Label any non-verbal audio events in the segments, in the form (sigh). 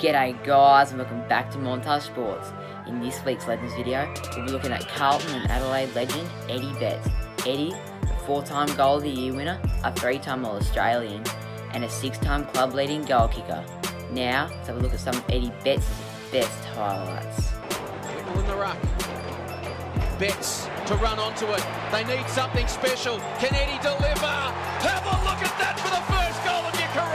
G'day guys and welcome back to MonTaj Sports. In this week's Legends video, we'll be looking at Carlton and Adelaide legend Eddie Betts. Eddie, a four-time Goal of the Year winner, a three-time All-Australian, and a six-time club leading goal kicker. Now, let's have a look at some of Eddie Betts' best highlights. People in the ruck. Betts to run onto it. They need something special. Can Eddie deliver? Have a look at that for the first goal of your career.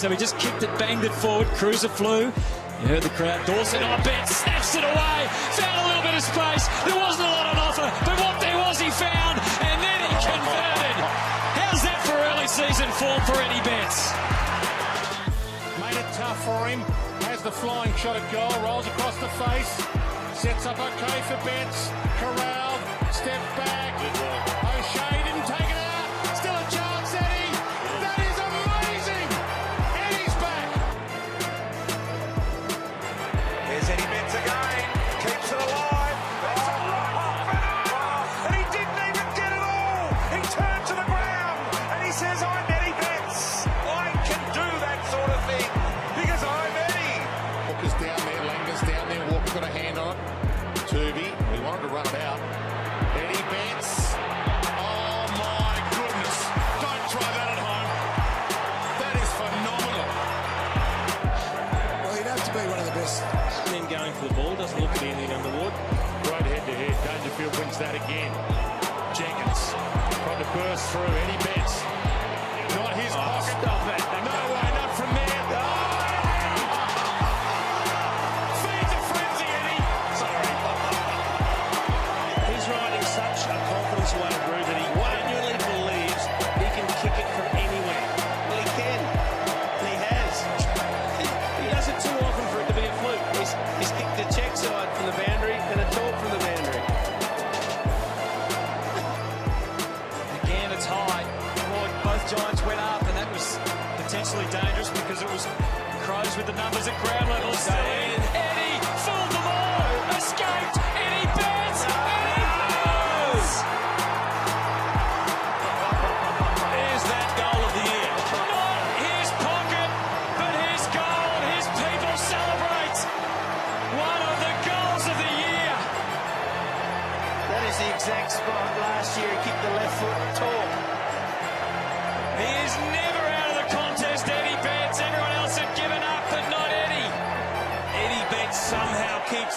So he just kicked it, banged it forward. Cruiser flew. You heard the crowd. Dawson on bet, snatched it away. Found a little bit of space. There wasn't a lot on offer, but what there was, he found, and then he converted. How's that for early season form for Eddie Betts? Made it tough for him. Has the flying shot at goal. Rolls across the face. Sets up okay for Betts. Corralled. Step back. O'Shea Betts again. Keeps it alive. The ball. Doesn't look at anything underwood. Right head to head. Dangerfield wins that again. Jenkins trying to burst through. Eddie Betts. Not his oh, pocket. Stop that. No Crows with the numbers at ground level. Staying. Eddie fooled them all. Escaped. Eddie Betts. Eddie Betts. There's that goal of the year. Not his pocket, but his goal. His people celebrate. One of the goals of the year. That is the exact spot last year. He kicked the left foot tall. He is never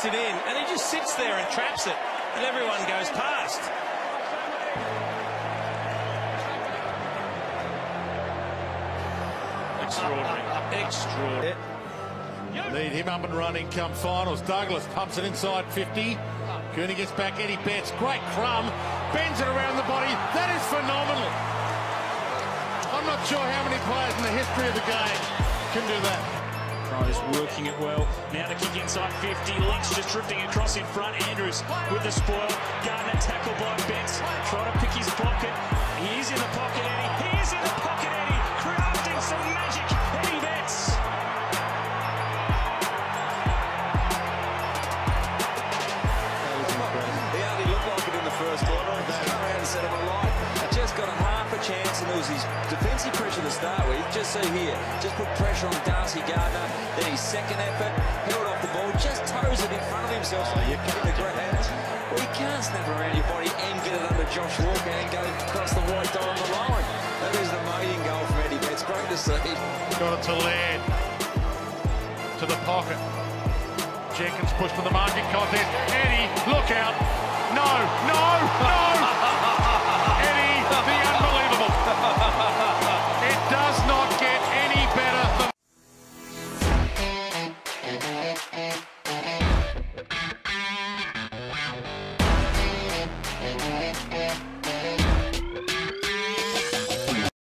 somehow it in, and he just sits there and traps it, and everyone goes past. Extraordinary. (laughs) Extraordinary. Lead him up and running come finals. Douglas pumps it inside 50. Cooney gets back. Eddie Betts. Great crumb. Bends it around the body. That is phenomenal. I'm not sure how many players in the history of the game can do that. Crows working it well. Now to kick inside 50. Lynch just drifting across in front. Andrews with the spoil. Gardner tackled by Betts. Was his defensive pressure to start with. Just see here, just put pressure on Darcy Gardner. Then his second effort, held off the ball, just toes it in front of himself. So you can't the ground. Well, you can't snap around your body and get it under Josh Walker and go across the white dot on the line. That is an amazing goal from Eddie Betts. Great to see. Got it to Laird. To the pocket. Jenkins pushed for the marking contest. Eddie, look out. No, no, no!